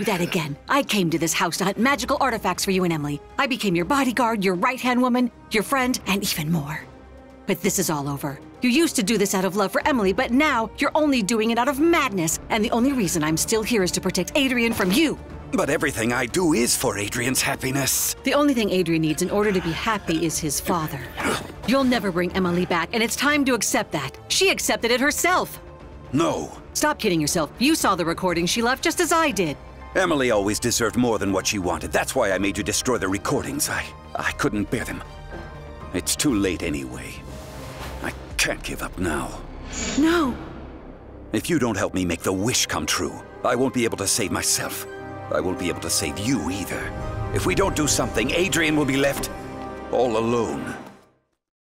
do that again. I came to this house to hunt magical artifacts for you and Emilie. I became your bodyguard, your right hand woman, your friend, and even more. But this is all over. You used to do this out of love for Emilie, but now you're only doing it out of madness. And the only reason I'm still here is to protect Adrien from you. But everything I do is for Adrien's happiness. The only thing Adrien needs in order to be happy is his father. You'll never bring Emilie back, and it's time to accept that. She accepted it herself. No. Stop kidding yourself. You saw the recording she left just as I did. Emilie always deserved more than what she wanted. That's why I made you destroy the recordings. I... I couldn't bear them. It's too late anyway. I can't give up now. No. If you don't help me make the wish come true, I won't be able to save myself. I won't be able to save you either. If we don't do something, Adrien will be left all alone.